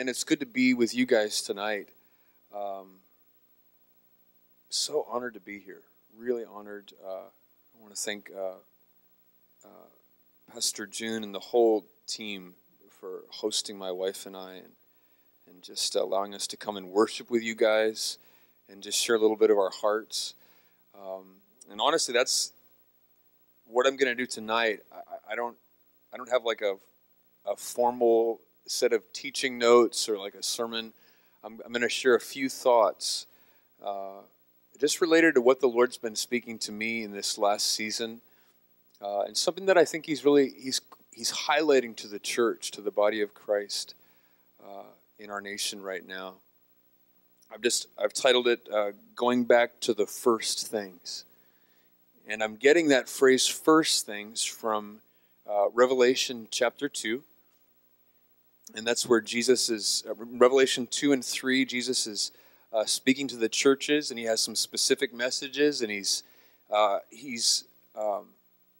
and it's good to be with you guys tonight. Um, so honored to be here. Really honored. Uh, I want to thank uh, uh, Pastor June and the whole team for hosting my wife and I, and, and just allowing us to come and worship with you guys, and just share a little bit of our hearts. Um, and honestly, that's what I'm going to do tonight. I, I don't, I don't have like a, a formal set of teaching notes or like a sermon. I'm, I'm going to share a few thoughts uh, just related to what the Lord's been speaking to me in this last season, uh, and something that I think He's really He's He's highlighting to the church, to the body of Christ uh, in our nation right now. I've just I've titled it uh, "Going Back to the First Things," and I'm getting that phrase "first things" from uh, Revelation chapter two and that's where Jesus is, uh, Revelation 2 and 3, Jesus is uh, speaking to the churches, and he has some specific messages, and he's, uh, he's, um,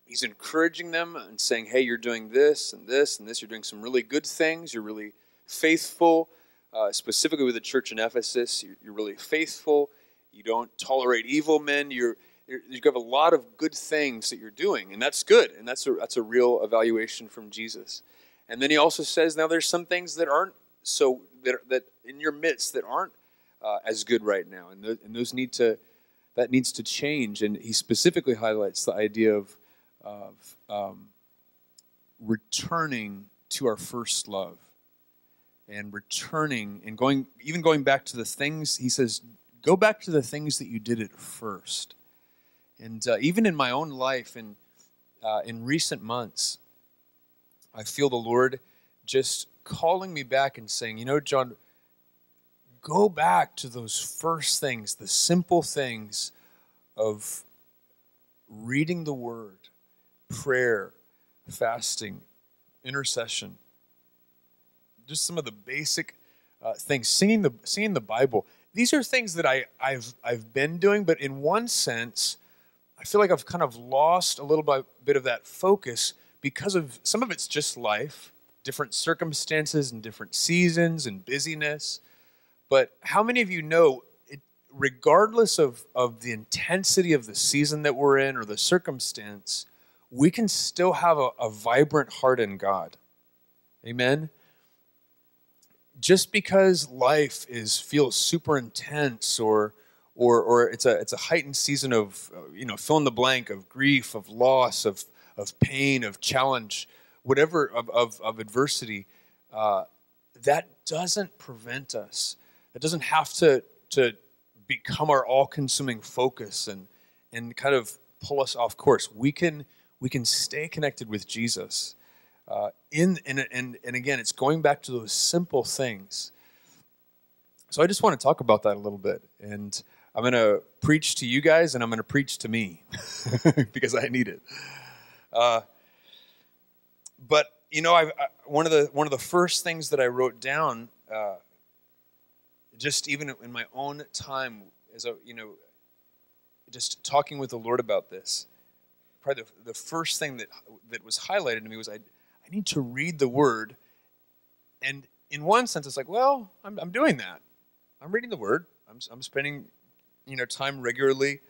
he's encouraging them and saying, hey, you're doing this and this and this, you're doing some really good things, you're really faithful, uh, specifically with the church in Ephesus, you're, you're, really faithful, you don't tolerate evil men, you're, you're, you have a lot of good things that you're doing, and that's good, and that's a, that's a real evaluation from Jesus. And then he also says, now there's some things that aren't so that, that in your midst that aren't uh, as good right now, and, and those need to that needs to change. And he specifically highlights the idea of of um, returning to our first love and returning and going even going back to the things he says go back to the things that you did at first and uh, even in my own life and uh, in recent months I feel the Lord just calling me back and saying, you know, Jon, go back to those first things, the simple things of reading the Word, prayer, fasting, intercession, just some of the basic uh, things, singing the singing the Bible. These are things that I, I've I've been doing, but in one sense, I feel like I've kind of lost a little bit of that focus because of some of it's just life, different circumstances and different seasons and busyness. But how many of you know, it, regardless of, of the intensity of the season that we're in or the circumstance, we can still have a, a vibrant heart in God? Amen? Just because life is feels super intense or or, or it's a it's a heightened season of uh, you know fill in the blank of grief of loss of of pain, of challenge, whatever of, of, of adversity, uh, that doesn't prevent us. It doesn't have to, to become our all consuming focus and, and kind of pull us off course. We can, we can stay connected with Jesus. Uh, in, and, and, and again, it's going back to those simple things. So I just want to talk about that a little bit. And I'm going to preach to you guys and I'm going to preach to me because I need it. Uh, but you know, I, I, one of the one of the first things that I wrote down, uh, just even in my own time, as a you know, just talking with the Lord about this. Probably the, the first thing that that was highlighted to me was I I need to read the Word, and in one sense, it's like, well, I'm I'm doing that. I'm reading the Word. I'm I'm spending you know time regularly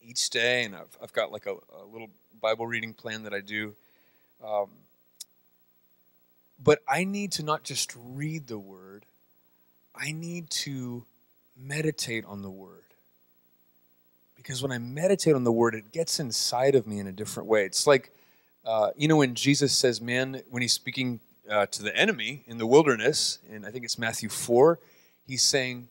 each day, and I've I've got like a, a little Bible reading plan that I do. Um, but I need to not just read the Word, I need to meditate on the Word. Because when I meditate on the Word, it gets inside of me in a different way. It's like, uh, you know, when Jesus says, man, when he's speaking uh, to the enemy in the wilderness, and I think it's Matthew 4, he's saying,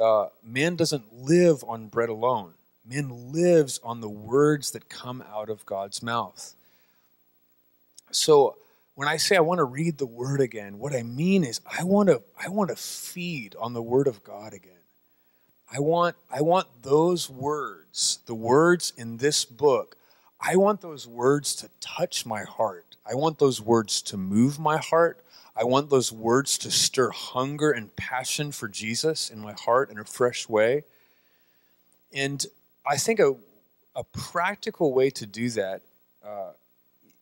uh, man doesn't live on bread alone Man lives on the words that come out of God's mouth. So when I say I want to read the word again, what I mean is I want to I want to feed on the word of God again. I want I want those words, the words in this book, I want those words to touch my heart. I want those words to move my heart. I want those words to stir hunger and passion for Jesus in my heart in a fresh way. And I think a, a practical way to do that uh,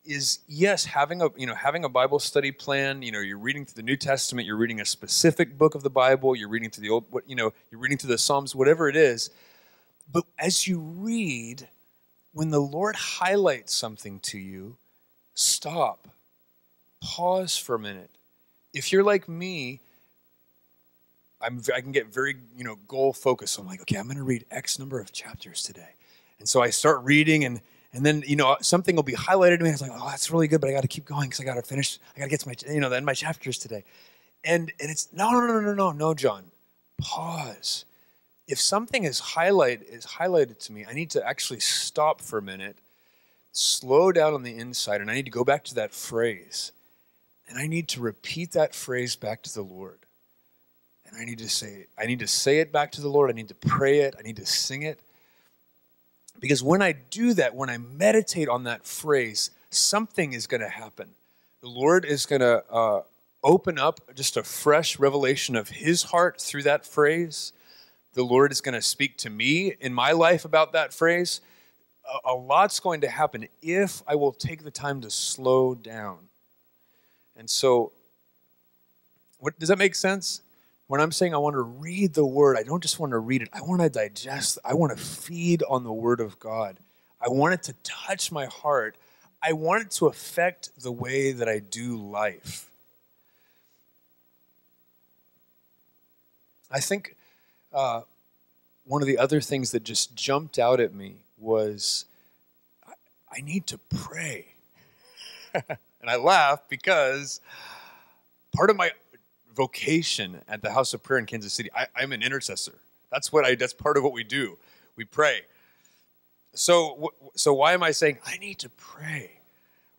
is yes, having a you know having a Bible study plan. You know, you're reading through the New Testament, you're reading a specific book of the Bible, you're reading through the old, you know, you're reading through the Psalms, whatever it is. But as you read, when the Lord highlights something to you, stop, pause for a minute. If you're like me, I'm, I can get very you know goal focused. So I'm like, okay, I'm going to read X number of chapters today, and so I start reading and and then you know something will be highlighted to me. I was like, oh, that's really good, but I got to keep going because I got to finish. I got to get to my you know then my chapters today, and and it's no no no no no no Jon, pause. If something is highlight is highlighted to me, I need to actually stop for a minute, slow down on the inside, and I need to go back to that phrase, and I need to repeat that phrase back to the Lord. And I need to say, I need to say it back to the Lord. I need to pray it. I need to sing it because when I do that, when I meditate on that phrase, something is going to happen. The Lord is going to uh, open up just a fresh revelation of His heart through that phrase. The Lord is going to speak to me in my life about that phrase. A, a lot's going to happen if I will take the time to slow down. And so, what, does that make sense? When I'm saying I want to read the word, I don't just want to read it. I want to digest, I want to feed on the word of God. I want it to touch my heart. I want it to affect the way that I do life. I think uh, one of the other things that just jumped out at me was I, I need to pray. and I laugh because part of my vocation at the House of Prayer in Kansas City. I, I'm an intercessor. That's what I. That's part of what we do. We pray. So, so why am I saying I need to pray?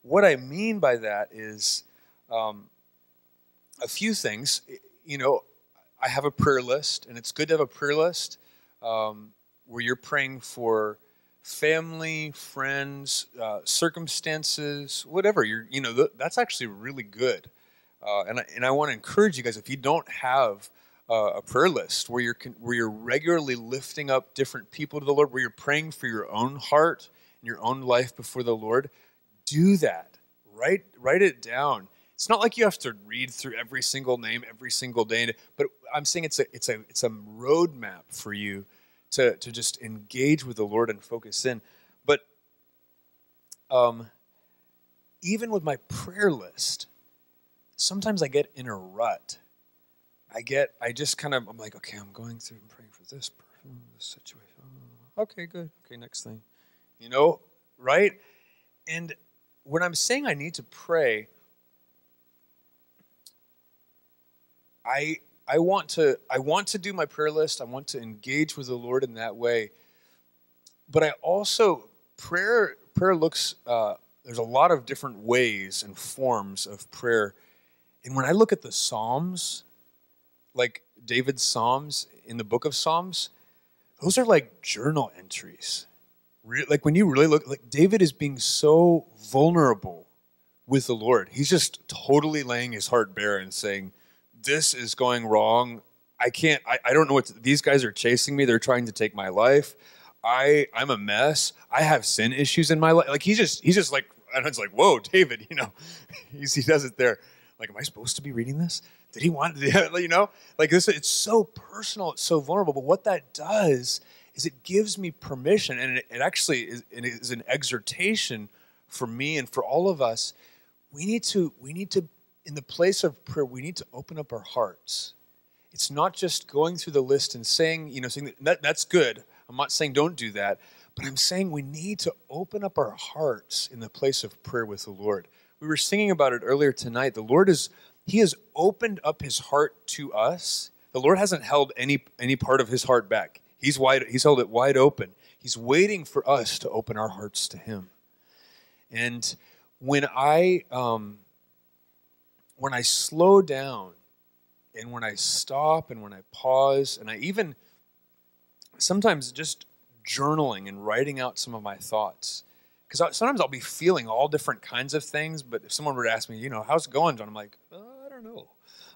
What I mean by that is um, a few things. You know, I have a prayer list, and it's good to have a prayer list um, where you're praying for family, friends, uh, circumstances, whatever. You're, you know, th- that's actually really good. Uh, and I, and I want to encourage you guys if you don't have uh, a prayer list where you're where you're regularly lifting up different people to the Lord, where you're praying for your own heart and your own life before the Lord, do that. Write write it down. It's not like you have to read through every single name every single day, but I'm saying it's a it's a it's a roadmap for you to to just engage with the Lord and focus in. But um, even with my prayer list, sometimes I get in a rut. I get, I just kind of, I'm like, okay, I'm going through and praying for this person, this situation. Okay, good. Okay, next thing. You know, right? And when I'm saying I need to pray, I I want to I want to do my prayer list. I want to engage with the Lord in that way. But I also prayer prayer looks uh, there's a lot of different ways and forms of prayer and when I look at the Psalms, like David's Psalms in the book of Psalms, those are like journal entries. like when you really look, like David is being so vulnerable with the Lord. He's just totally laying his heart bare and saying, This is going wrong. I can't, I, I don't know what, to, these guys are chasing me. They're trying to take my life. I, I'm a mess. I have sin issues in my life. Like he's just, he's just like, and it's like, whoa, David, you know, he does it there like, am I supposed to be reading this? Did he want, to, you know, like this? It's so personal, it's so vulnerable. But what that does is it gives me permission, and it, it actually is, it is an exhortation for me and for all of us. We need to, we need to, in the place of prayer, we need to open up our hearts. It's not just going through the list and saying, you know, saying that, that's good. I'm not saying don't do that, but I'm saying we need to open up our hearts in the place of prayer with the Lord we were singing about it earlier tonight. The Lord is, He has opened up His heart to us. The Lord hasn't held any, any part of His heart back. He's, wide, he's held it wide open. He's waiting for us to open our hearts to Him. And when I, um, when I slow down and when I stop and when I pause and I even sometimes just journaling and writing out some of my thoughts because sometimes I'll be feeling all different kinds of things, but if someone were to ask me, you know, how's it going, Jon? I'm like, uh, I don't know.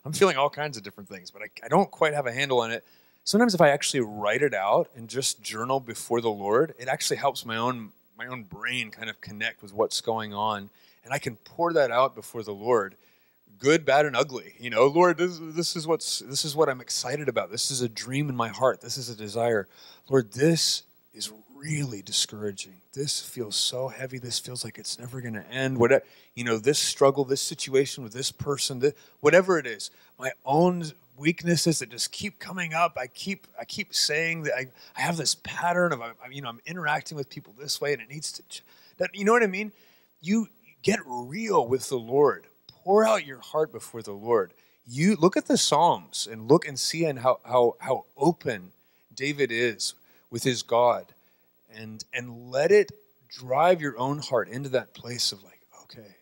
I'm feeling all kinds of different things, but I, I don't quite have a handle on it. Sometimes if I actually write it out and just journal before the Lord, it actually helps my own my own brain kind of connect with what's going on, and I can pour that out before the Lord, good, bad, and ugly. You know, Lord, this, this is what's this is what I'm excited about. This is a dream in my heart. This is a desire. Lord, this is really discouraging. This feels so heavy. This feels like it's never going to end. Whatever, you know, this struggle, this situation with this person, this, whatever it is, my own weaknesses that just keep coming up. I keep I keep saying that I, I have this pattern of I, you know I'm interacting with people this way and it needs to that you know what I mean? You get real with the Lord. Pour out your heart before the Lord. You look at the Psalms and look and see and how how how open David is with his God and and let it drive your own heart into that place of like okay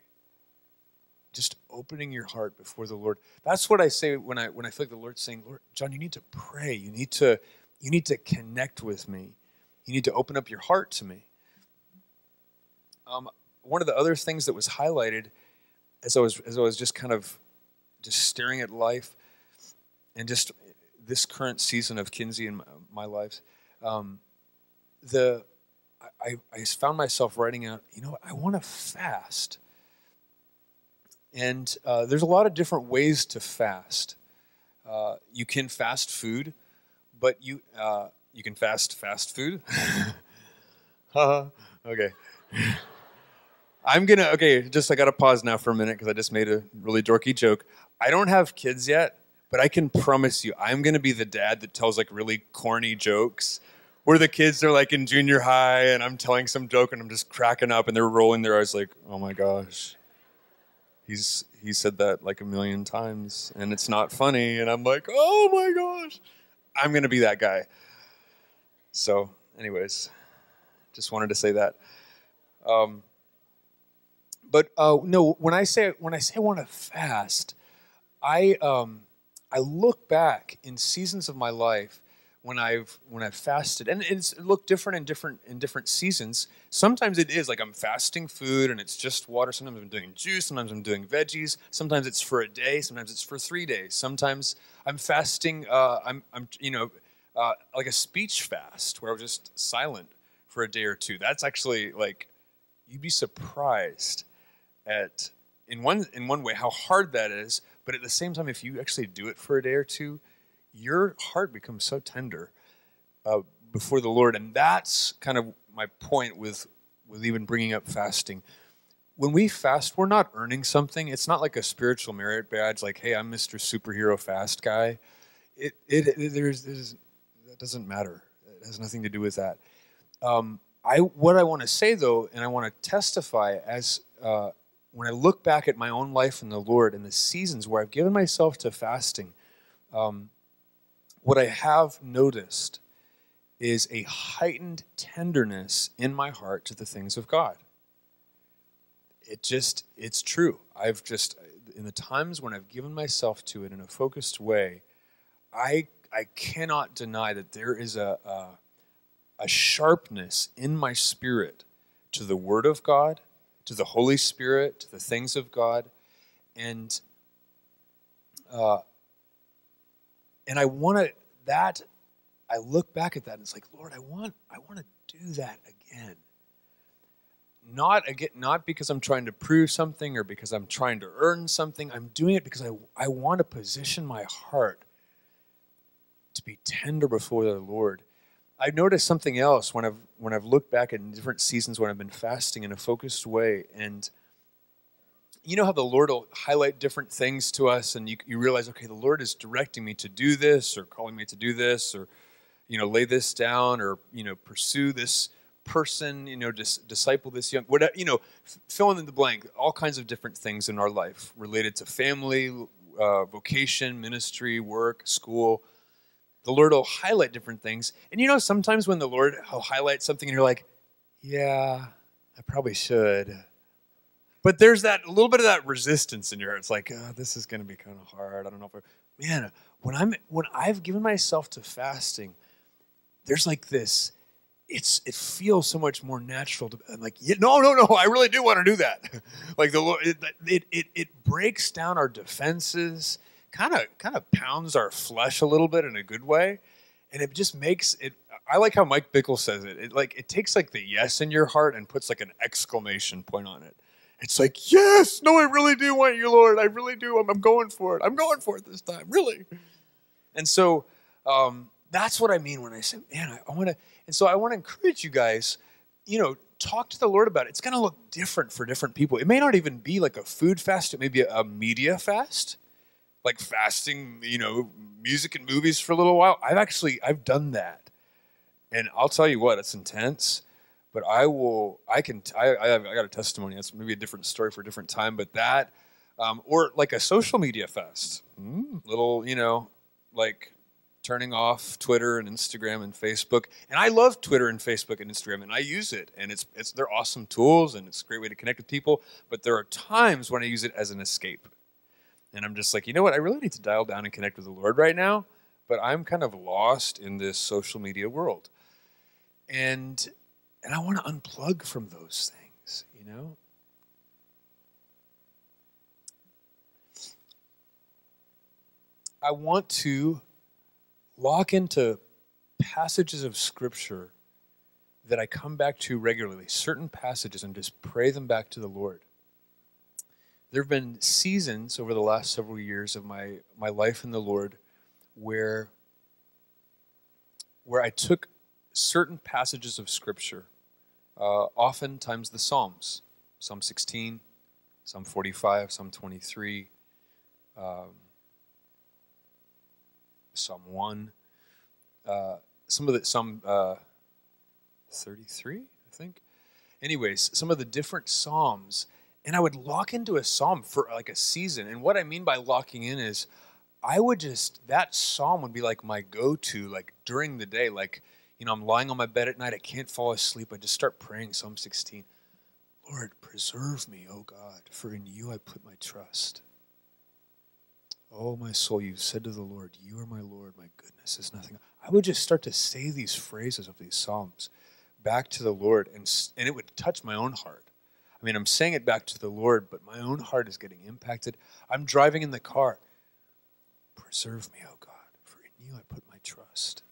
just opening your heart before the Lord. That's what I say when I when I feel like the Lord's saying, Lord, Jon, you need to pray. You need to you need to connect with me. You need to open up your heart to me. Um, one of the other things that was highlighted as I was as I was just kind of just staring at life and just this current season of Kinsey in my, my life, um, the I, I found myself writing out, you know, I want to fast. And uh, there's a lot of different ways to fast. Uh, you can fast food, but you uh, you can fast fast food. okay. I'm gonna okay. Just I gotta pause now for a minute because I just made a really dorky joke. I don't have kids yet, but I can promise you, I'm gonna be the dad that tells like really corny jokes, where the kids are like in junior high, and I'm telling some joke and I'm just cracking up, and they're rolling their eyes like, "Oh my gosh." he's he said that like a million times and it's not funny and i'm like oh my gosh. I'm gonna be that guy. So anyways just wanted to say that. Um, but uh, no when i say when i say i want to fast i um, i look back in seasons of my life when I've when I've fasted, and it's it looked different in different in different seasons. Sometimes it is like I'm fasting food and it's just water. Sometimes I'm doing juice. Sometimes I'm doing veggies. Sometimes it's for a day. Sometimes it's for three days. Sometimes I'm fasting. Uh, I'm I'm you know uh, like a speech fast where I'm just silent for a day or two. That's actually like you'd be surprised at in one in one way how hard that is. But at the same time, if you actually do it for a day or two your heart becomes so tender uh, before the Lord. And that's kind of my point with, with even bringing up fasting. When we fast, we're not earning something. It's not like a spiritual merit badge, like, hey, I'm Mr. Superhero Fast Guy. It, it, it there's, there's, that doesn't matter. It has nothing to do with that. Um, I, what I want to say, though, and I want to testify as uh, when I look back at my own life in the Lord and the seasons where I've given myself to fasting, um, what I have noticed is a heightened tenderness in my heart to the things of God. It just, it's true. I've just, in the times when I've given myself to it in a focused way, I, I cannot deny that there is a, a, a sharpness in my spirit to the Word of God, to the Holy Spirit, to the things of God. And uh, and I want to that I look back at that and it's like, Lord, I want I want to do that again. Not again not because I'm trying to prove something or because I'm trying to earn something. I'm doing it because I I want to position my heart to be tender before the Lord. I've noticed something else when I've when I've looked back at different seasons when I've been fasting in a focused way and you know how the Lord will highlight different things to us, and you, you realize, okay, the Lord is directing me to do this, or calling me to do this, or you know, lay this down, or you know, pursue this person, you know, dis- disciple this young, whatever, you know, fill in the blank. All kinds of different things in our life related to family, uh, vocation, ministry, work, school. The Lord will highlight different things, and you know, sometimes when the Lord will highlight something, and you're like, yeah, I probably should but there's that a little bit of that resistance in your heart. It's like, oh, this is going to be kind of hard. I don't know if, I, man, when I'm when I've given myself to fasting, there's like this. It's it feels so much more natural. To, I'm like, yeah, no, no, no. I really do want to do that. like the it, it it it breaks down our defenses, kind of kind of pounds our flesh a little bit in a good way, and it just makes it. I like how Mike Bickle says it. It like it takes like the yes in your heart and puts like an exclamation point on it. It's like, yes, no, I really do want you, Lord. I really do. I'm, I'm going for it. I'm going for it this time, really. And so um, that's what I mean when I say, man, I, I want to. And so I want to encourage you guys, you know, talk to the Lord about it. It's going to look different for different people. It may not even be like a food fast, it may be a, a media fast, like fasting, you know, music and movies for a little while. I've actually, I've done that. And I'll tell you what, it's intense but I will. I can. I, I, got a testimony. That's maybe a different story for a different time. But that, um, or like a social media fest, mm. little, you know, like turning off Twitter and Instagram and Facebook. And I love Twitter and Facebook and Instagram, and I use it, and it's it's they're awesome tools, and it's a great way to connect with people. But there are times when I use it as an escape, and I'm just like, you know what? I really need to dial down and connect with the Lord right now. But I'm kind of lost in this social media world, and and I want to unplug from those things, you know? I want to lock into passages of Scripture that I come back to regularly, certain passages, and just pray them back to the Lord. There have been seasons over the last several years of my, my life in the Lord where, where I took certain passages of Scripture uh, oftentimes the Psalms, Psalm 16, Psalm 45, Psalm 23, um, Psalm 1, uh, some of the, Psalm uh, 33, I think. Anyways, some of the different Psalms, and I would lock into a Psalm for like a season. And what I mean by locking in is I would just, that Psalm would be like my go to, like during the day, like, you know, I'm lying on my bed at night, I can't fall asleep. I just start praying Psalm 16. Lord, preserve me, O God, for in you I put my trust. Oh, my soul, you've said to the Lord, You are my Lord, my goodness is nothing. I would just start to say these phrases of these Psalms back to the Lord, and, and it would touch my own heart. I mean, I'm saying it back to the Lord, but my own heart is getting impacted. I'm driving in the car. Preserve me, O God, for in you I put my trust.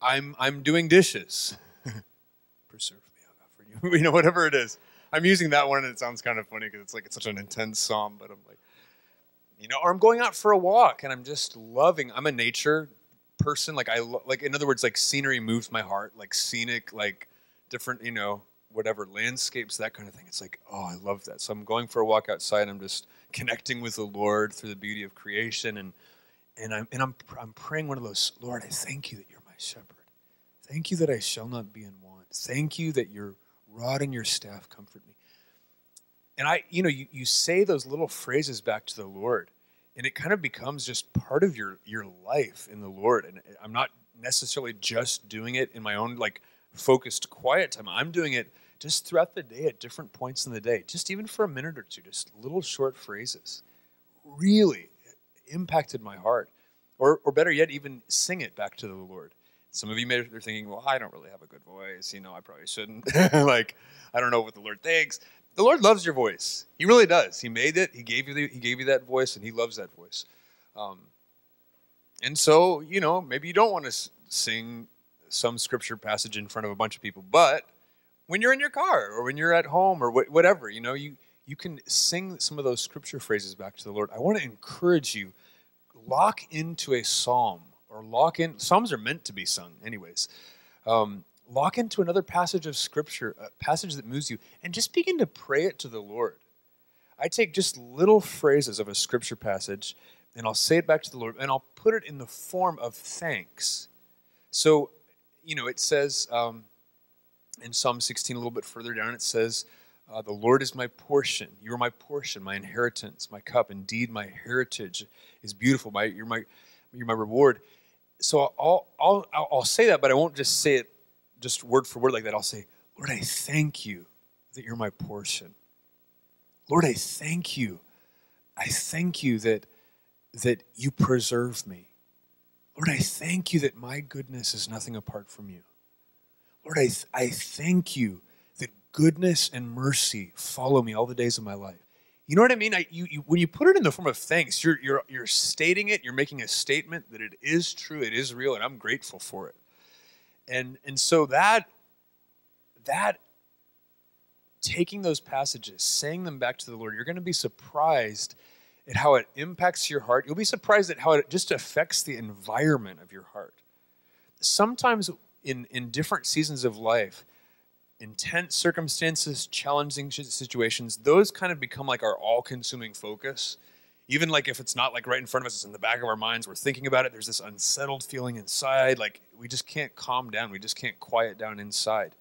I'm I'm doing dishes. Preserve me, God, for you. you know, whatever it is. I'm using that one, and it sounds kind of funny because it's like it's such an intense psalm. But I'm like, you know, or I'm going out for a walk, and I'm just loving. I'm a nature person. Like I like, in other words, like scenery moves my heart. Like scenic, like different, you know, whatever landscapes, that kind of thing. It's like, oh, I love that. So I'm going for a walk outside. I'm just connecting with the Lord through the beauty of creation, and and I'm and I'm I'm praying one of those. Lord, I thank you that you're shepherd. Thank you that I shall not be in want. Thank you that your rod and your staff comfort me. And I, you know, you, you say those little phrases back to the Lord, and it kind of becomes just part of your your life in the Lord. And I'm not necessarily just doing it in my own like focused quiet time. I'm doing it just throughout the day at different points in the day, just even for a minute or two, just little short phrases. Really impacted my heart. Or, or better yet, even sing it back to the Lord. Some of you may are thinking, well, I don't really have a good voice. You know, I probably shouldn't. like, I don't know what the Lord thinks. The Lord loves your voice. He really does. He made it. He gave you the, He gave you that voice, and He loves that voice. Um, and so, you know, maybe you don't want to sing some scripture passage in front of a bunch of people, but when you're in your car or when you're at home or wh- whatever, you know, you you can sing some of those scripture phrases back to the Lord. I want to encourage you lock into a psalm or lock in. Psalms are meant to be sung, anyways. Um, lock into another passage of scripture, a passage that moves you, and just begin to pray it to the Lord. I take just little phrases of a scripture passage and I'll say it back to the Lord and I'll put it in the form of thanks. So, you know, it says um, in Psalm 16, a little bit further down, it says, uh, The Lord is my portion. You are my portion, my inheritance, my cup. Indeed, my heritage is beautiful. My, you're, my, you're my reward so I'll, I'll, I'll say that, but I won't just say it just word for word like that. I'll say, Lord, I thank you that you're my portion. Lord, I thank you. I thank you that, that you preserve me. Lord, I thank you that my goodness is nothing apart from you. Lord, I, th- I thank you that goodness and mercy follow me all the days of my life. You know what I mean? I, you, you, when you put it in the form of thanks, you're, you're, you're stating it, you're making a statement that it is true, it is real, and I'm grateful for it. And and so that that taking those passages, saying them back to the Lord, you're going to be surprised at how it impacts your heart. You'll be surprised at how it just affects the environment of your heart. Sometimes in, in different seasons of life, intense circumstances, challenging situations, those kind of become like our all consuming focus. Even like if it's not like right in front of us, it's in the back of our minds, we're thinking about it, there's this unsettled feeling inside. Like we just can't calm down, we just can't quiet down inside.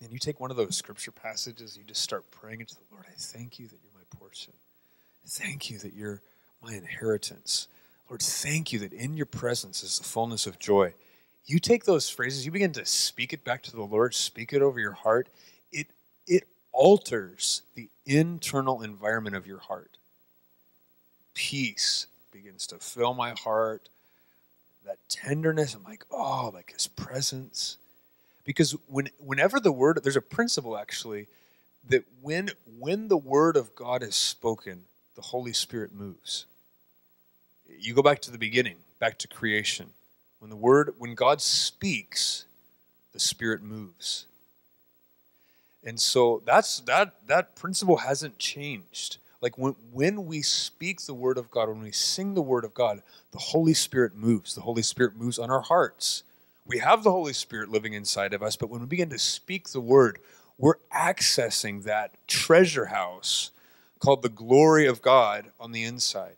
And you take one of those scripture passages, you just start praying into the Lord, I thank you that you're my portion. Thank you that you're my inheritance. Lord, thank you that in your presence is the fullness of joy. You take those phrases, you begin to speak it back to the Lord, speak it over your heart. It, it alters the internal environment of your heart. Peace begins to fill my heart. That tenderness, I'm like, oh, like his presence. Because when, whenever the word, there's a principle actually that when, when the word of God is spoken, the Holy Spirit moves. You go back to the beginning, back to creation. When the word, when God speaks, the Spirit moves. And so that's that that principle hasn't changed. Like when, when we speak the word of God, when we sing the word of God, the Holy Spirit moves. The Holy Spirit moves on our hearts. We have the Holy Spirit living inside of us, but when we begin to speak the word, we're accessing that treasure house called the glory of God on the inside.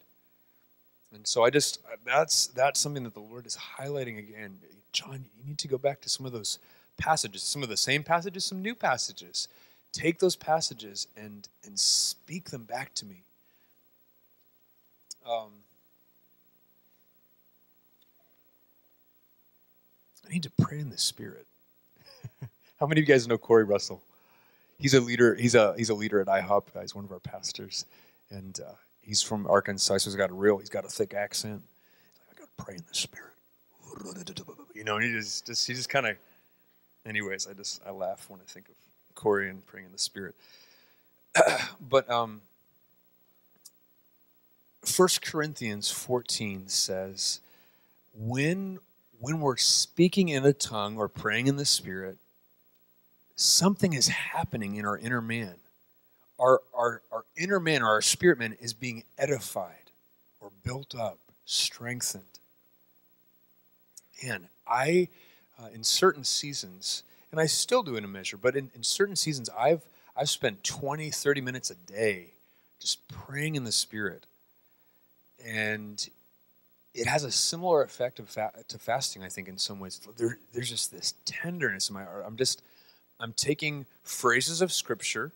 And so I just that's that's something that the Lord is highlighting again. Jon, you need to go back to some of those passages, some of the same passages, some new passages. Take those passages and and speak them back to me. Um, I need to pray in the Spirit. How many of you guys know Corey Russell? he's a leader. He's a he's a leader at IHOP. He's one of our pastors, and uh, he's from Arkansas. So he's got a real. He's got a thick accent. He's like, I got to pray in the spirit. You know, he just, just he just kind of. Anyways, I just I laugh when I think of Corey and praying in the spirit. but um, First Corinthians fourteen says, when when we're speaking in a tongue or praying in the spirit something is happening in our inner man. Our, our, our inner man, or our spirit man, is being edified or built up, strengthened. And I, uh, in certain seasons, and I still do in a measure, but in, in certain seasons, I've, I've spent 20, 30 minutes a day just praying in the Spirit. And it has a similar effect fa- to fasting, I think, in some ways. There, there's just this tenderness in my heart. I'm just, I'm taking phrases of scripture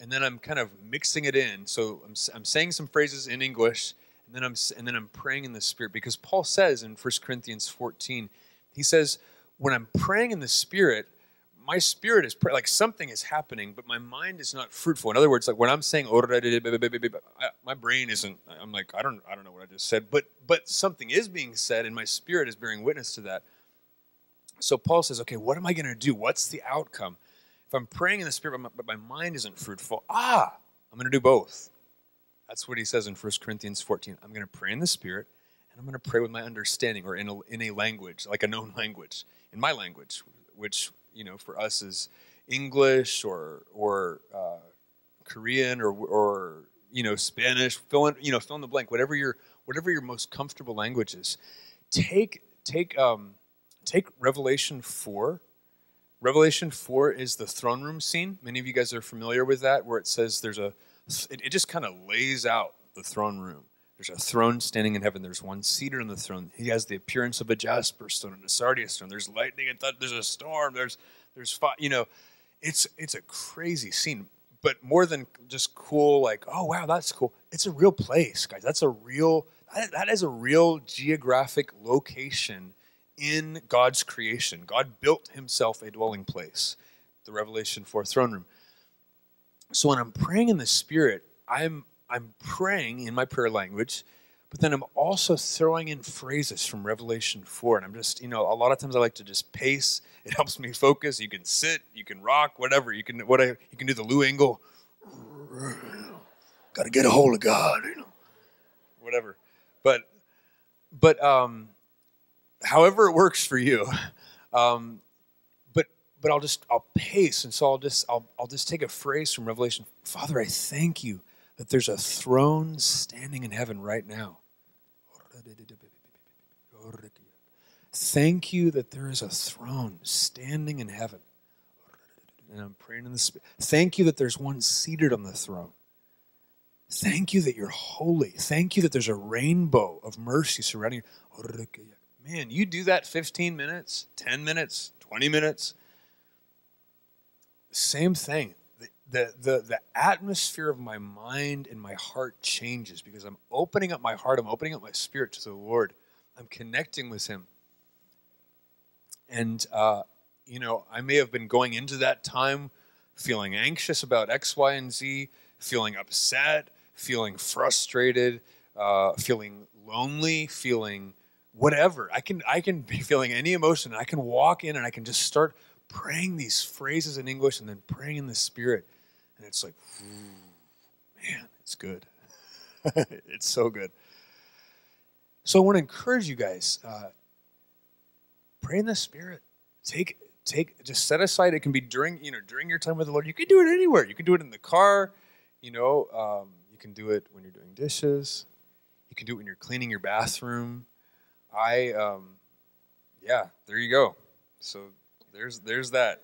and then I'm kind of mixing it in. So I'm, I'm saying some phrases in English and then I'm and then I'm praying in the spirit because Paul says in 1 Corinthians 14, he says, when I'm praying in the spirit, my spirit is like something is happening, but my mind is not fruitful. In other words, like when I'm saying my brain isn't. I'm like I don't I don't know what I just said, but but something is being said, and my spirit is bearing witness to that. So Paul says, okay, what am I going to do? What's the outcome? If I'm praying in the Spirit, but my mind isn't fruitful, ah, I'm going to do both. That's what he says in 1 Corinthians 14. I'm going to pray in the Spirit, and I'm going to pray with my understanding or in a, in a language, like a known language, in my language, which, you know, for us is English or, or uh, Korean or, or, you know, Spanish, fill in, you know, fill in the blank, whatever your, whatever your most comfortable language is. Take, take, um, take Revelation 4. Revelation 4 is the throne room scene. Many of you guys are familiar with that, where it says there's a, it, it just kind of lays out the throne room. There's a throne standing in heaven. There's one seated on the throne. He has the appearance of a jasper stone and a sardius stone. There's lightning and thunder. There's a storm. There's, there's fire. You know, it's it's a crazy scene. But more than just cool, like oh wow, that's cool. It's a real place, guys. That's a real. that, that is a real geographic location in God's creation. God built himself a dwelling place, the Revelation 4 throne room. So when I'm praying in the Spirit, I'm, I'm praying in my prayer language, but then I'm also throwing in phrases from Revelation 4. And I'm just, you know, a lot of times I like to just pace. It helps me focus. You can sit, you can rock, whatever. You can, whatever, you can do the Lou Engle. Got to get a hold of God, you know, whatever. But, but, um, however it works for you. Um, but but I'll just I'll pace, and so I'll just I'll I'll just take a phrase from Revelation. Father, I thank you that there's a throne standing in heaven right now. Thank you that there is a throne standing in heaven. And I'm praying in the spirit. Thank you that there's one seated on the throne. Thank you that you're holy. Thank you that there's a rainbow of mercy surrounding you. Man, you do that 15 minutes, 10 minutes, 20 minutes. Same thing. The, the, the, atmosphere of my mind and my heart changes because I'm opening up my heart, I'm opening up my spirit to the Lord. I'm connecting with Him. And, uh, you know, I may have been going into that time feeling anxious about X, Y, and Z, feeling upset, feeling frustrated, uh, feeling lonely, feeling whatever. I can I can be feeling any emotion. I can walk in and I can just start praying these phrases in English and then praying in the Spirit, and it's like, man, it's good. it's so good. So I want to encourage you guys. Uh, pray in the Spirit. Take take just set aside. It can be during you know during your time with the Lord. You can do it anywhere. You can do it in the car. You know, um, you can do it when you're doing dishes. You can do it when you're cleaning your bathroom. I, um, yeah, there you go. So there's there's that.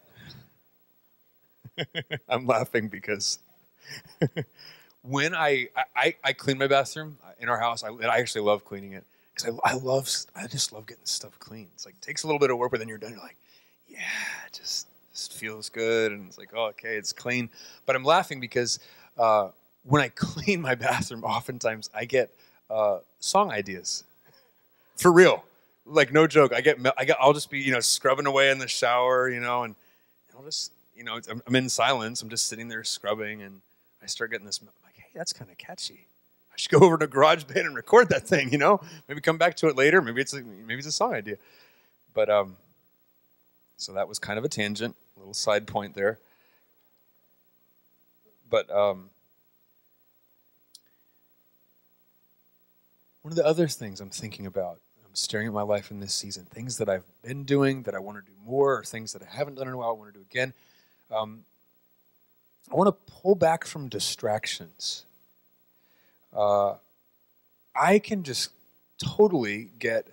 I'm laughing because when I, I I clean my bathroom in our house, I, I actually love cleaning it because I, I love I just love getting stuff clean. It's like it takes a little bit of work, but then you're done. You're like, yeah, it just just feels good, and it's like, oh, okay, it's clean. But I'm laughing because uh, when I clean my bathroom, oftentimes I get uh, song ideas. For real, like no joke. I get I get I'll just be you know scrubbing away in the shower, you know, and I'll just you know I'm, I'm in silence. I'm just sitting there scrubbing, and I start getting this. I'm like, hey, that's kind of catchy. I should go over to GarageBand and record that thing, you know. Maybe come back to it later. Maybe it's a, maybe it's a song idea. But um, so that was kind of a tangent, a little side point there. But um, one of the other things I'm thinking about, staring at my life in this season, things that I've been doing that I want to do more, or things that I haven't done in a while, I want to do again. Um, I want to pull back from distractions uh, I can just totally get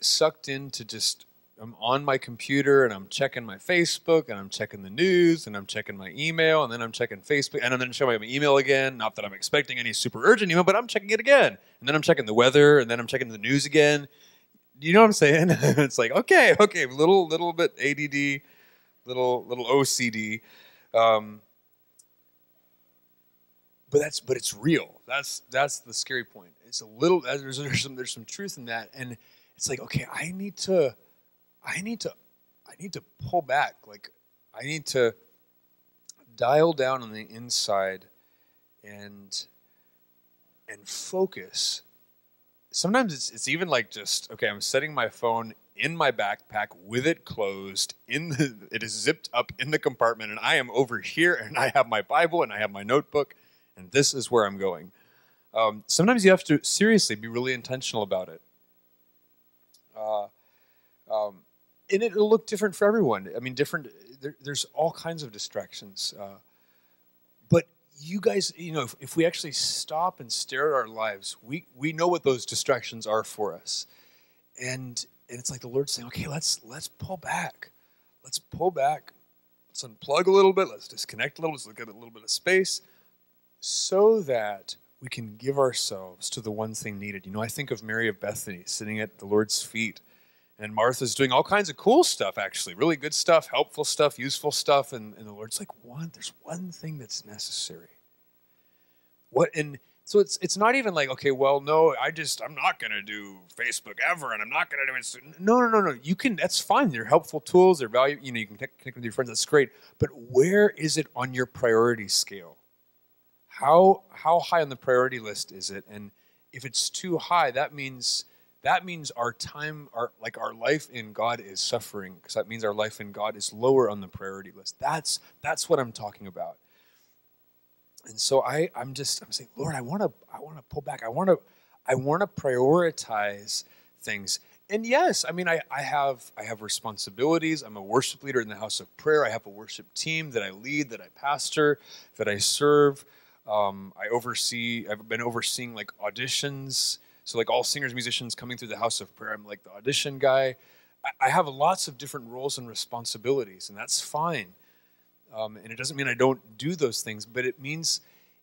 sucked into just I'm on my computer and I'm checking my Facebook and I'm checking the news and I'm checking my email and then I'm checking Facebook and then checking my email again. Not that I'm expecting any super urgent email, but I'm checking it again. And then I'm checking the weather and then I'm checking the news again. You know what I'm saying? it's like okay, okay, little little bit ADD, little little OCD. Um, but that's but it's real. That's that's the scary point. It's a little there's there's some there's some truth in that, and it's like okay, I need to, I need to, I need to pull back. Like I need to dial down on the inside, and and focus. Sometimes it's it's even like just okay. I'm setting my phone in my backpack with it closed in the it is zipped up in the compartment and i am over here and i have my bible and i have my notebook and this is where I'm going. Um, sometimes you have to seriously be really intentional about it. Uh, um, and it'll look different for everyone. I mean, different. There, there's all kinds of distractions. Uh, but you guys, you know, if, if, we actually stop and stare at our lives, we we know what those distractions are for us, and and it's like the Lord saying, okay, let's let's pull back, let's pull back, let's unplug a little bit, let's disconnect a little, let's look at a little bit of space so that we can give ourselves to the one thing needed. You know, I think of Mary of Bethany sitting at the Lord's feet, and Martha's doing all kinds of cool stuff, actually, really good stuff, helpful stuff, useful stuff, and, and the Lord's like, one, there's one thing that's necessary. What and so it's it's not even like, okay, well, no, I just I'm not gonna do Facebook ever, and I'm not gonna do it. No, no, no, no. You can. That's fine. They're helpful tools. They're value. You know, you can connect with your friends. That's great. But where is it on your priority scale? how how high on the priority list is it and if it's too high that means that means our time our like our life in god is suffering because that means our life in god is lower on the priority list that's that's what i'm talking about and so i i'm just i'm saying lord i want to i want to pull back i want to i want to prioritize things and yes, I mean, I, I have I have responsibilities. I'm a worship leader in the house of prayer. I have a worship team that I lead, that I pastor, that I serve. Um, I oversee. I've been overseeing like auditions. So like all singers, musicians coming through the house of prayer, I'm like the audition guy. I, have lots of different roles and responsibilities, and that's fine. Um, and it doesn't mean I don't do those things, but it means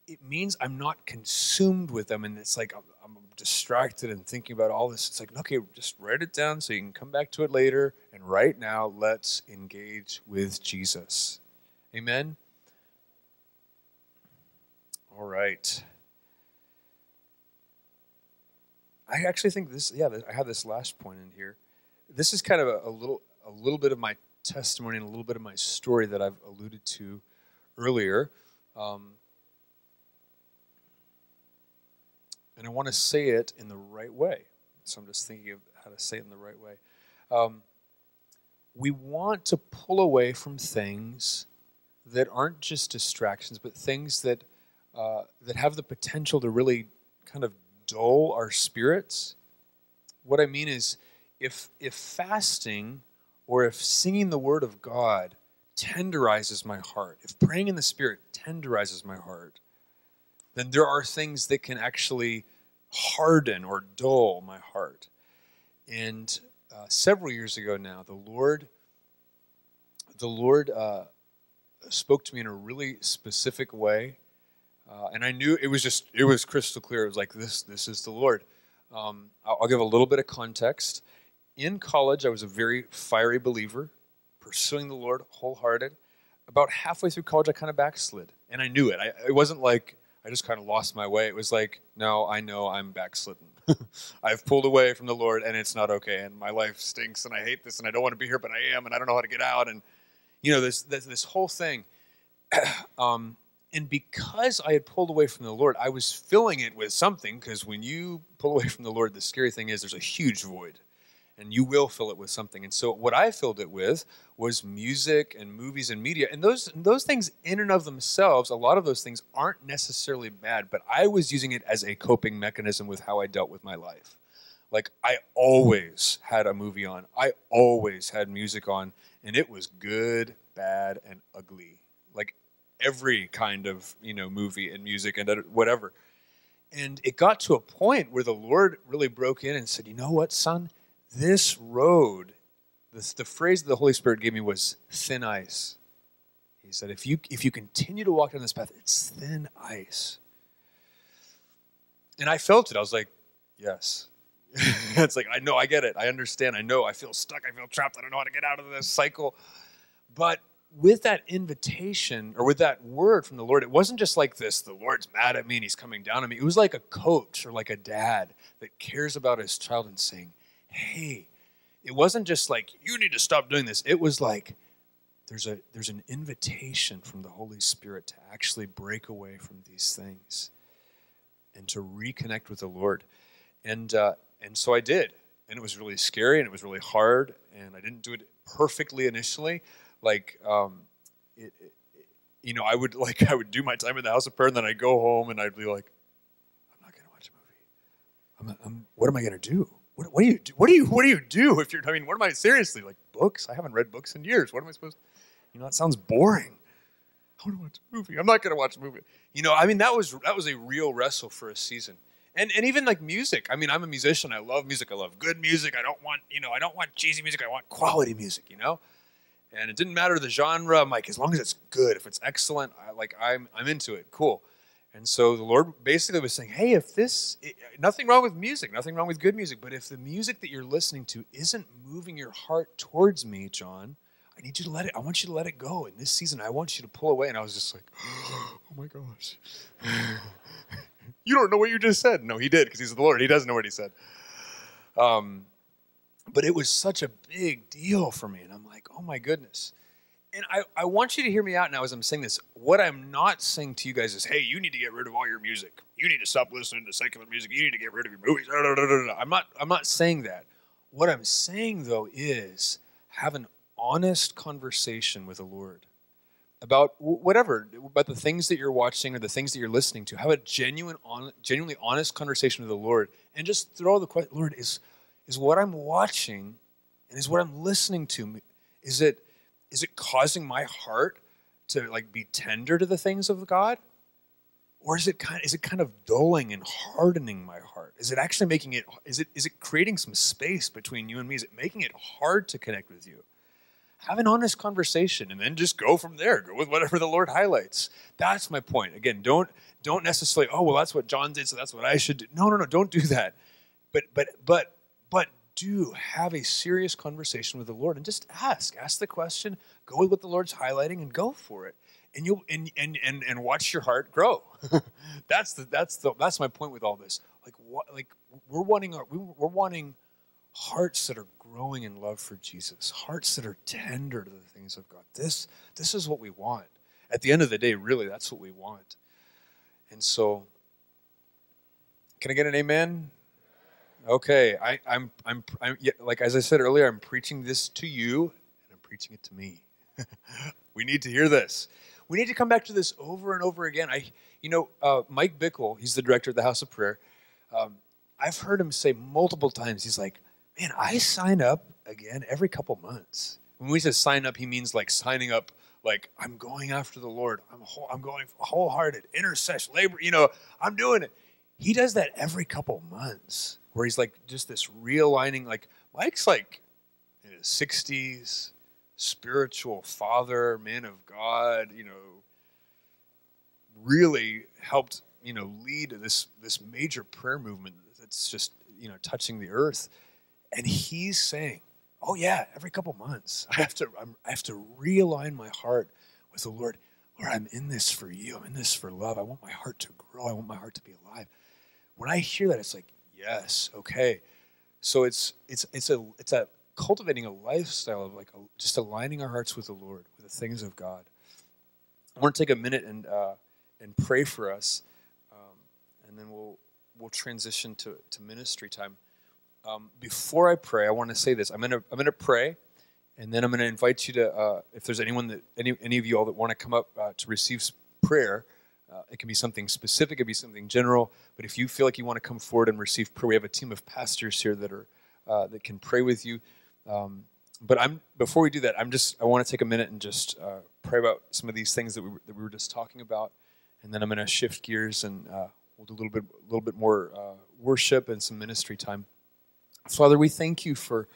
it means I'm not consumed with them, and it's like I'm, I'm distracted and thinking about all this. It's like okay, just write it down so you can come back to it later. And right now, let's engage with Jesus. Amen. All right. I actually think this. Yeah, I have this last point in here. This is kind of a, a little, a little bit of my testimony and a little bit of my story that I've alluded to earlier. Um, and I want to say it in the right way. So I'm just thinking of how to say it in the right way. Um, we want to pull away from things that aren't just distractions, but things that uh, that have the potential to really kind of dull our spirits. What I mean is, if if fasting or if singing the word of God tenderizes my heart, if praying in the Spirit tenderizes my heart, then there are things that can actually harden or dull my heart. And uh, several years ago now, the Lord, the Lord uh, spoke to me in a really specific way, uh, and I knew it was just it was crystal clear. It was like this, this is the Lord. Um, I'll, I'll give a little bit of context in college, I was a very fiery believer, pursuing the Lord wholehearted. About halfway through college, I kind of backslid, and I knew it. I, it wasn't like I just kind of lost my way. It was like, no, I know I'm backslidden. I've pulled away from the Lord, and it's not okay. And my life stinks, and I hate this, and I don't want to be here, but I am, and I don't know how to get out. And you know, this this, this whole thing. um, and because I had pulled away from the Lord, I was filling it with something. Because when you pull away from the Lord, the scary thing is there's a huge void and you will fill it with something. And so what I filled it with was music and movies and media. And those those things in and of themselves, a lot of those things aren't necessarily bad, but I was using it as a coping mechanism with how I dealt with my life. Like I always had a movie on. I always had music on and it was good, bad and ugly. Every kind of, you know, movie and music and whatever. And it got to a point where the Lord really broke in and said, "You know what, son? this road, this, the phrase that the Holy Spirit gave me was thin ice. He said, if you, if you continue to walk down this path, it's thin ice. And I felt it. I was like, yes. it's like, I know, I get it. I understand. I know. I feel stuck. I feel trapped. I don't know how to get out of this cycle. But with that invitation or with that word from the Lord, it wasn't just like this, the Lord's mad at me and he's coming down on me. It was like a coach or like a dad that cares about his child and saying, hey, it wasn't just like, you need to stop doing this. It was like, there's, a, there's an invitation from the Holy Spirit to actually break away from these things and to reconnect with the Lord. And, uh, and so I did. And it was really scary and it was really hard. And I didn't do it perfectly initially. Like, um, it, it, you know, I would like I would do my time in the house of prayer, and then I'd go home and I'd be like, I'm not to watch a movie. I'm, I'm, what am I going to do? what, what do you do? What do you what do you do if you're? I mean, what am I seriously like books? I haven't read books in years. What am I supposed? to You know, that sounds boring. I want to watch a movie. I'm not going to watch a movie. You know, I mean, that was that was a real wrestle for a season. And, and even like music. I mean, I'm a musician. I love music. I love good music. I don't want, you know, I don't want cheesy music. I want quality music, you know? And it didn't matter the genre. I'm like, as long as it's good, if it's excellent, I, like I'm, I'm into it. Cool. And so the Lord basically was saying, hey, if this, nothing wrong with music, nothing wrong with good music, but if the music that you're listening to isn't moving your heart towards me, Jon, I need you to let it, I want you to let it go. In this season, I want you to pull away. And I was just like, oh my gosh. you don't know what you just said. No, he did because he's the Lord. He doesn't know what he said. Um, but it was such a big deal for me. And I'm like, oh my goodness and I, I want you to hear me out now as I'm saying this. What I'm not saying to you guys is, hey, you need to get rid of all your music. You need to stop listening to secular music. You need to get rid of your movies. I'm not I'm not saying that. What I'm saying though is have an honest conversation with the Lord about whatever about the things that you're watching or the things that you're listening to. Have a genuine, on, genuinely honest conversation with the Lord, and just throw the question: Lord, is is what I'm watching and is what I'm listening to. Is it is it causing my heart to like be tender to the things of God? Or is it kind is it kind of dulling and hardening my heart? Is it actually making it is it is it creating some space between you and me? Is it making it hard to connect with you? Have an honest conversation and then just go from there. Go with whatever the Lord highlights. That's my point. Again, don't don't necessarily, oh well that's what Jon did, so that's what I should do. No, no, no, don't do that. But but but but do have a serious conversation with the Lord and just ask. Ask the question, go with what the Lord's highlighting and go for it. And you'll and and and, and watch your heart grow. that's the that's the that's my point with all this. Like what like we're wanting our, we're wanting hearts that are growing in love for Jesus, hearts that are tender to the things of God. This this is what we want. At the end of the day, really that's what we want. And so can I get an amen? Okay, I, I'm, I'm, I'm yeah, like as I said earlier, I'm preaching this to you, and I'm preaching it to me. we need to hear this. We need to come back to this over and over again. I, you know, uh, Mike Bickle, he's the director of the House of Prayer. Um, I've heard him say multiple times. He's like, "Man, I sign up again every couple months." When we say sign up, he means like signing up, like I'm going after the Lord. I'm whole, I'm going wholehearted, intercession, labor. You know, I'm doing it. He does that every couple months where he's like just this realigning. Like Mike's like in his sixties, spiritual father, man of God. You know, really helped you know lead this this major prayer movement that's just you know touching the earth. And he's saying, "Oh yeah, every couple months, I have to I'm, I have to realign my heart with the Lord." Lord, I'm in this for you. I'm in this for love. I want my heart to grow. I want my heart to be alive. When I hear that, it's like, Yes. Okay. So it's it's it's a it's a cultivating a lifestyle of like a, just aligning our hearts with the Lord, with the things of God. I want to take a minute and uh, and pray for us, um, and then we'll we'll transition to, to ministry time. Um, before I pray, I want to say this. I'm gonna I'm gonna pray, and then I'm gonna invite you to uh, if there's anyone that any any of you all that want to come up uh, to receive prayer. Uh, it can be something specific, it can be something general. But if you feel like you want to come forward and receive prayer, we have a team of pastors here that are uh, that can pray with you. Um, but I'm before we do that, I'm just I want to take a minute and just uh, pray about some of these things that we, that we were just talking about, and then I'm going to shift gears and uh, we'll do a little bit a little bit more uh, worship and some ministry time. Father, we thank you for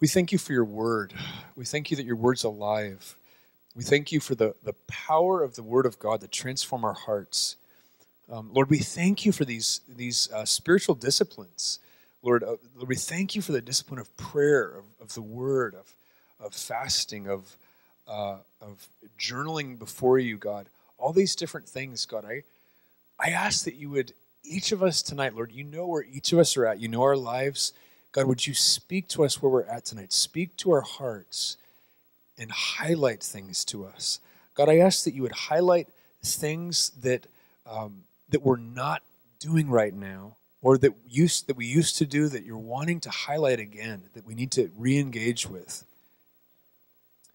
we thank you for your word. We thank you that your word's alive. We thank you for the, the power of the Word of God to transform our hearts. Um, Lord, we thank you for these, these uh, spiritual disciplines. Lord, uh, Lord, we thank you for the discipline of prayer, of, of the Word, of, of fasting, of, uh, of journaling before you, God. All these different things, God. I, I ask that you would, each of us tonight, Lord, you know where each of us are at. You know our lives. God, would you speak to us where we're at tonight? Speak to our hearts and highlight things to us. God, I ask that you would highlight things that um, that we're not doing right now, or that used that we used to do that you're wanting to highlight again, that we need to re-engage with.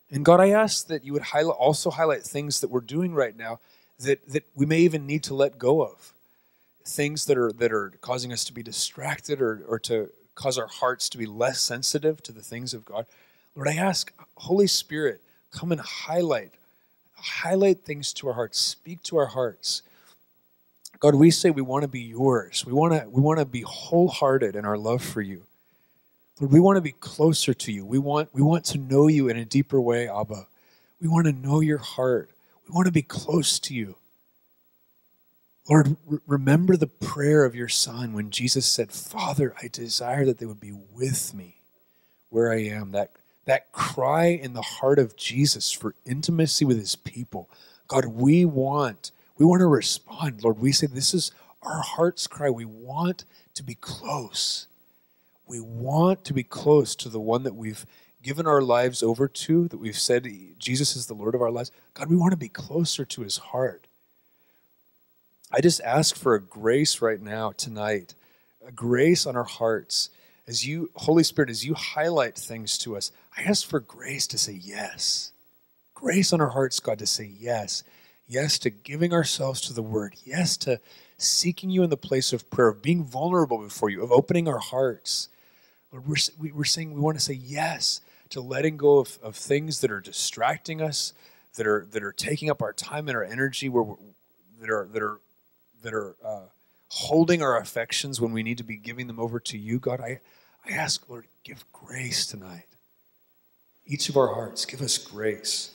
And God, I ask that you would highlight, also highlight things that we're doing right now that, that we may even need to let go of. Things that are that are causing us to be distracted or, or to cause our hearts to be less sensitive to the things of God. Lord, I ask, Holy Spirit, come and highlight, highlight things to our hearts, speak to our hearts. God, we say we want to be yours. We want to, we want to be wholehearted in our love for you. Lord, we want to be closer to you. We want, we want to know you in a deeper way, Abba. We want to know your heart. We want to be close to you. Lord, re- remember the prayer of your Son when Jesus said, Father, I desire that they would be with me where I am. That that cry in the heart of Jesus for intimacy with his people. God, we want, we want to respond. Lord, we say this is our heart's cry. We want to be close. We want to be close to the one that we've given our lives over to, that we've said Jesus is the Lord of our lives. God, we want to be closer to his heart. I just ask for a grace right now, tonight, a grace on our hearts as you, Holy Spirit, as you highlight things to us, I ask for grace to say yes. Grace on our hearts, God, to say yes. Yes to giving ourselves to the Word. Yes to seeking you in the place of prayer, of being vulnerable before you, of opening our hearts. Lord, we're, we- we're saying we want to say yes to letting go of, of things that are distracting us, that are that are taking up our time and our energy, where that are that are that are uh, holding our affections when we need to be giving them over to you, God. I I ask, Lord, give grace tonight. Each of our hearts, give us grace.